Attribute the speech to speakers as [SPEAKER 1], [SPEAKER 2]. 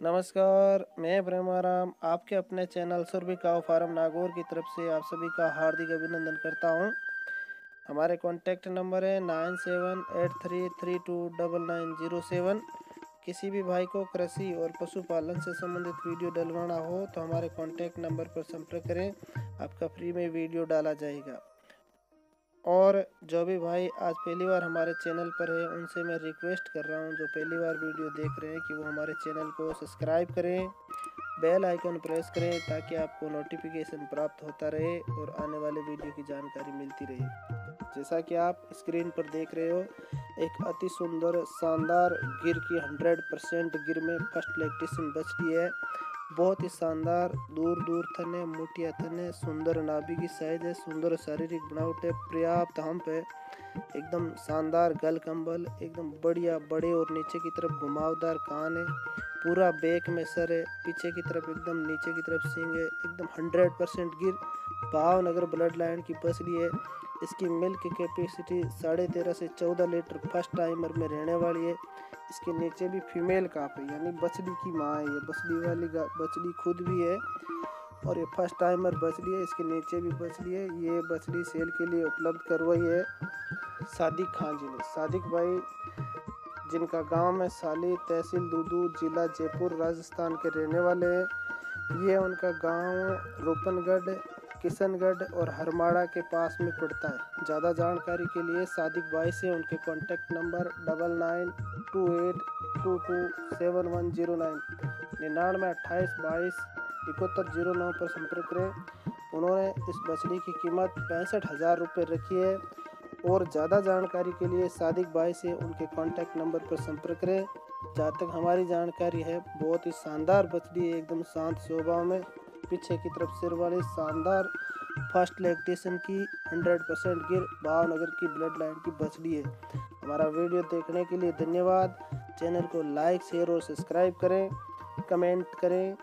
[SPEAKER 1] नमस्कार, मैं ब्रह्माराम आपके अपने चैनल सुरभि काव फार्म नागौर की तरफ़ से आप सभी का हार्दिक अभिनंदन करता हूँ। हमारे कॉन्टैक्ट नंबर है nine seven eight three three two double nine zero seven. किसी भी भाई को कृषि और पशुपालन से संबंधित वीडियो डलवाना हो तो हमारे कॉन्टैक्ट नंबर पर संपर्क करें। आपका फ्री में वीडियो डाला जाएगा। और जो भी भाई आज पहली बार हमारे चैनल पर है, उनसे मैं रिक्वेस्ट कर रहा हूँ, जो पहली बार वीडियो देख रहे हैं कि वो हमारे चैनल को सब्सक्राइब करें बेल आइकन प्रेस करें, ताकि आपको नोटिफिकेशन प्राप्त होता रहे और आने वाले वीडियो की जानकारी मिलती रहे। जैसा कि आप स्क्रीन पर देख रहे हो, एक अति सुंदर, शानदार गिर की 100 परसेंट गिर में फ़र्स्ट इलेक्ट्रिशियन बचती है। बहुत ही शानदार दूर दूर थने मोटिया थने सुंदर नाभि की साइज़ है, सुंदर शारीरिक बनावट है, पर्याप्त हम पे एकदम शानदार गल कंबल, एकदम बढ़िया, बड़े और नीचे की तरफ़ घुमावदार कान है, पूरा बैक में सर है, पीछे की तरफ़ एकदम नीचे की तरफ़ सिंग है, एकदम हंड्रेड परसेंट गिर भावनगर ब्लड लाइन की पसली है इसकी मिल्क कैपेसिटी साढ़े तेरह से चौदह लीटर फ़र्स्ट टाइमर में रहने वाली है। इसके नीचे भी फीमेल काप है, यानी बछड़ी की माँ है। ये बछड़ी वाली बछड़ी खुद भी है और ये फ़र्स्ट टाइमर बछड़ी है। इसके नीचे भी बछड़ी है। ये बछड़ी सेल के लिए उपलब्ध करवाई है सादिक खान जी ने। सादिक भाई, जिनका गाँव में साली तहसील दूदू, जिला जयपुर, राजस्थान के रहने वाले हैं। ये उनका गाँव रूपनगढ़ किशनगढ़ और हरमाड़ा के पास में पड़ता है। ज़्यादा जानकारी के लिए सादिक भाई से उनके contact number double nine two eight two two seven one zero nine निन्यानवे अट्ठाईस बाईस इकहत्तर ज़ीरो नौ पर संपर्क करें। उन्होंने इस बछड़ी की कीमत पैंसठ हज़ार रुपये रखी है। और ज़्यादा जानकारी के लिए सादिक भाई से उनके कॉन्टैक्ट नंबर पर संपर्क करें। जहाँ तक हमारी जानकारी है, बहुत ही शानदार बछड़ी एकदम शांत स्वभाव में। पीछे की तरफ़ सिर वाली शानदार फ़र्स्ट लैक्टेशन की 100 परसेंट गिर। भावनगर की ब्लड लाइन की बछड़ी है। हमारा वीडियो देखने के लिए धन्यवाद। चैनल को लाइक शेयर और सब्सक्राइब करें। कमेंट करें।